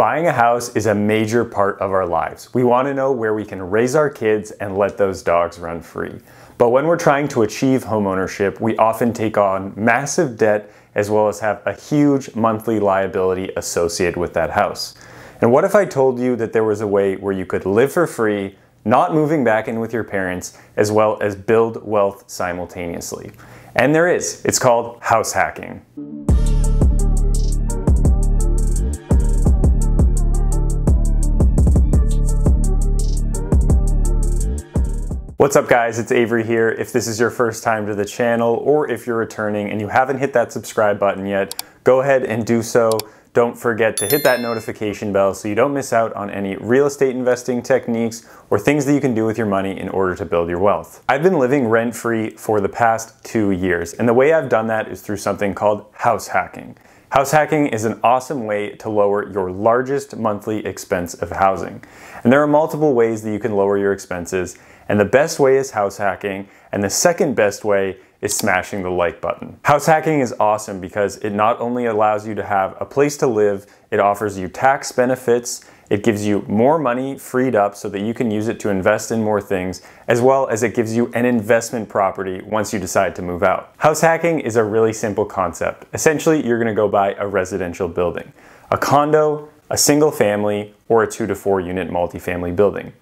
Buying a house is a major part of our lives. We want to know where we can raise our kids and let those dogs run free. But when we're trying to achieve homeownership, we often take on massive debt as well as have a huge monthly liability associated with that house. And what if I told you that there was a way where you could live for free, not moving back in with your parents, as well as build wealth simultaneously? And there is. It's called house hacking. What's up guys, it's Avery here. If this is your first time to the channel or if you're returning and you haven't hit that subscribe button yet, go ahead and do so. Don't forget to hit that notification bell so you don't miss out on any real estate investing techniques or things that you can do with your money in order to build your wealth. I've been living rent free for the past two years, and the way I've done that is through something called house hacking. House hacking is an awesome way to lower your largest monthly expense of housing. And there are multiple ways that you can lower your expenses, and the best way is house hacking, and the second best way is smashing the like button. House hacking is awesome because it not only allows you to have a place to live, it offers you tax benefits, it gives you more money freed up so that you can use it to invest in more things, as well as it gives you an investment property once you decide to move out. House hacking is a really simple concept. Essentially, you're gonna go buy a residential building, a condo, a single family, or a two to four unit multifamily building.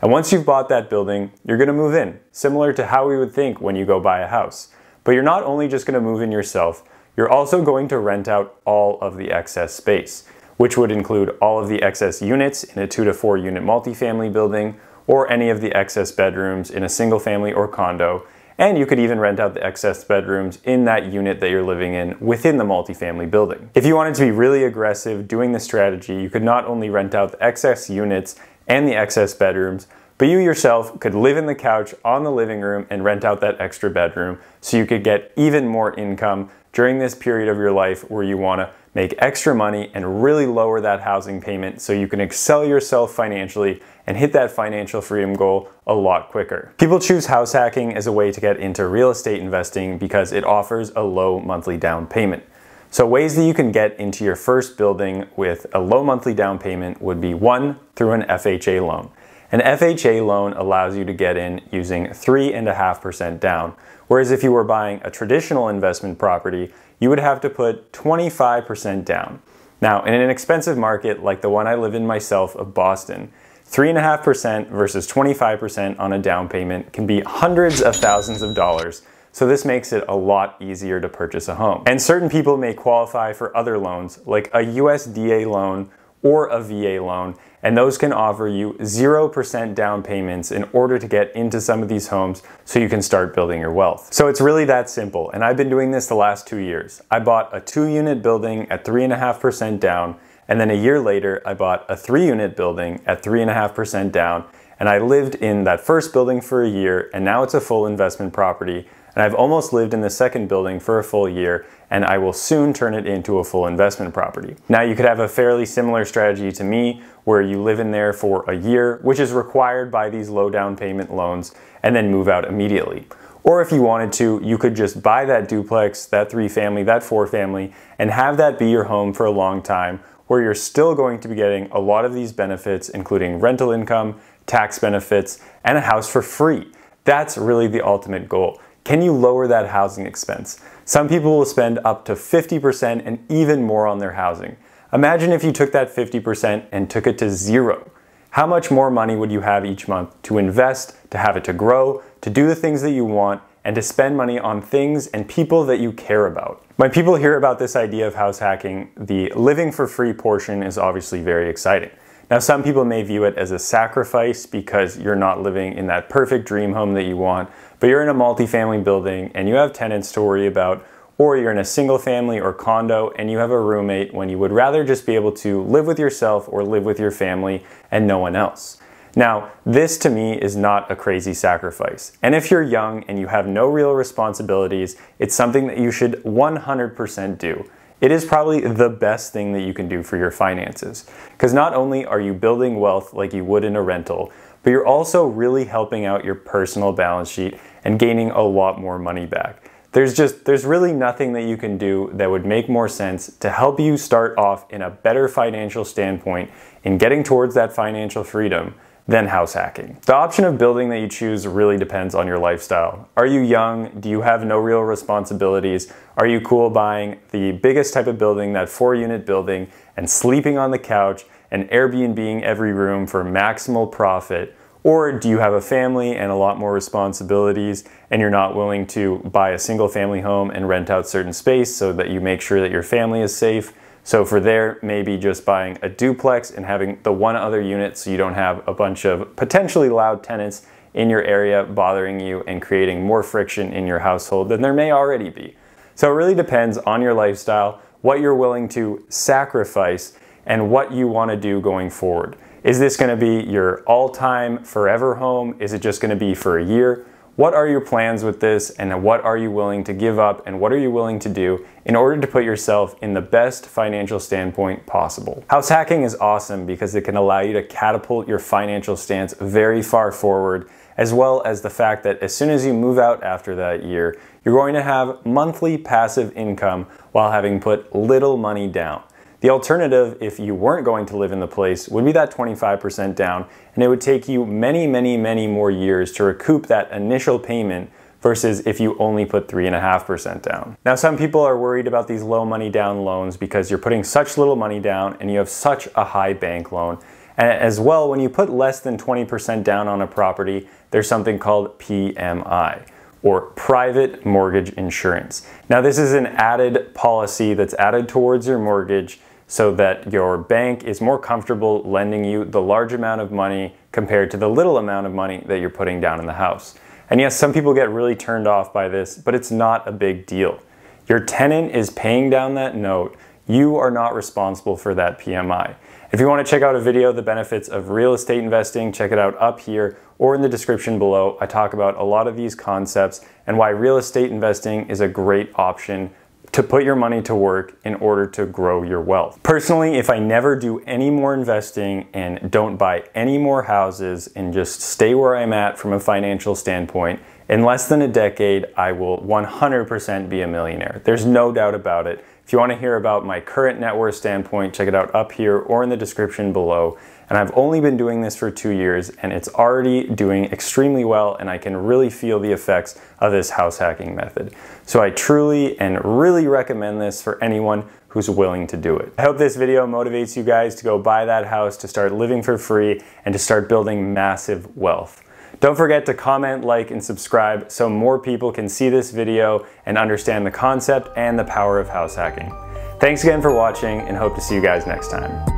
And once you've bought that building, you're gonna move in, similar to how we would think when you go buy a house. But you're not only just gonna move in yourself, you're also going to rent out all of the excess space, which would include all of the excess units in a two to four unit multifamily building, or any of the excess bedrooms in a single family or condo, and you could even rent out the excess bedrooms in that unit that you're living in within the multifamily building. If you wanted to be really aggressive doing this strategy, you could not only rent out the excess units and the excess bedrooms, but you yourself could live in the couch on the living room and rent out that extra bedroom so you could get even more income during this period of your life where you want to make extra money and really lower that housing payment so you can excel yourself financially and hit that financial freedom goal a lot quicker. People choose house hacking as a way to get into real estate investing because it offers a low monthly down payment. So ways that you can get into your first building with a low monthly down payment would be one, through an FHA loan. An FHA loan allows you to get in using 3.5% down, whereas if you were buying a traditional investment property, you would have to put 25% down. Now, in an expensive market like the one I live in myself of Boston, 3.5% versus 25% on a down payment can be hundreds of thousands of dollars so this makes it a lot easier to purchase a home. And certain people may qualify for other loans, like a USDA loan or a VA loan, and those can offer you 0% down payments in order to get into some of these homes so you can start building your wealth. So it's really that simple, and I've been doing this the last two years. I bought a two unit building at 3.5% down, and then a year later, I bought a three unit building at 3.5% down, and I lived in that first building for a year, and now it's a full investment property and I've almost lived in the second building for a full year and I will soon turn it into a full investment property. Now you could have a fairly similar strategy to me where you live in there for a year, which is required by these low down payment loans, and then move out immediately. Or if you wanted to, you could just buy that duplex, that three family, that four family, and have that be your home for a long time where you're still going to be getting a lot of these benefits, including rental income, tax benefits, and a house for free. That's really the ultimate goal. Can you lower that housing expense? Some people will spend up to 50% and even more on their housing. Imagine if you took that 50% and took it to zero. How much more money would you have each month to invest, to have it to grow, to do the things that you want, and to spend money on things and people that you care about? When people hear about this idea of house hacking, the living for free portion is obviously very exciting. Now, some people may view it as a sacrifice because you're not living in that perfect dream home that you want, but you're in a multifamily building and you have tenants to worry about, or you're in a single family or condo and you have a roommate when you would rather just be able to live with yourself or live with your family and no one else. Now, this to me is not a crazy sacrifice. And if you're young and you have no real responsibilities, it's something that you should 100% do. It is probably the best thing that you can do for your finances. Because not only are you building wealth like you would in a rental, but you're also really helping out your personal balance sheet and gaining a lot more money back. There's just, there's really nothing that you can do that would make more sense to help you start off in a better financial standpoint in getting towards that financial freedom than house hacking. The option of building that you choose really depends on your lifestyle. Are you young? Do you have no real responsibilities? Are you cool buying the biggest type of building, that four unit building, and sleeping on the couch and Airbnb every room for maximal profit? Or do you have a family and a lot more responsibilities and you're not willing to buy a single family home and rent out certain space so that you make sure that your family is safe? So for there, maybe just buying a duplex and having the one other unit so you don't have a bunch of potentially loud tenants in your area bothering you and creating more friction in your household than there may already be. So it really depends on your lifestyle, what you're willing to sacrifice, and what you want to do going forward. Is this going to be your all-time forever home? Is it just going to be for a year? What are your plans with this and what are you willing to give up and what are you willing to do in order to put yourself in the best financial standpoint possible? House hacking is awesome because it can allow you to catapult your financial stance very far forward as well as the fact that as soon as you move out after that year, you're going to have monthly passive income while having put little money down. The alternative, if you weren't going to live in the place, would be that 25% down, and it would take you many, many, many more years to recoup that initial payment versus if you only put 3.5% down. Now, some people are worried about these low money down loans because you're putting such little money down and you have such a high bank loan. And as well, when you put less than 20% down on a property, there's something called PMI or private mortgage insurance. Now, this is an added policy that's added towards your mortgage so that your bank is more comfortable lending you the large amount of money compared to the little amount of money that you're putting down in the house. And yes, some people get really turned off by this, but it's not a big deal. Your tenant is paying down that note. You are not responsible for that PMI. If you want to check out a video, the benefits of real estate investing, check it out up here or in the description below. I talk about a lot of these concepts and why real estate investing is a great option to put your money to work in order to grow your wealth. Personally, if I never do any more investing and don't buy any more houses and just stay where I'm at from a financial standpoint, in less than a decade, I will 100% be a millionaire. There's no doubt about it. If you want to hear about my current net worth standpoint, check it out up here or in the description below. And I've only been doing this for two years and it's already doing extremely well and I can really feel the effects of this house hacking method. So I truly and really recommend this for anyone who's willing to do it. I hope this video motivates you guys to go buy that house, to start living for free, and to start building massive wealth. Don't forget to comment, like, and subscribe so more people can see this video and understand the concept and the power of house hacking. Thanks again for watching and hope to see you guys next time.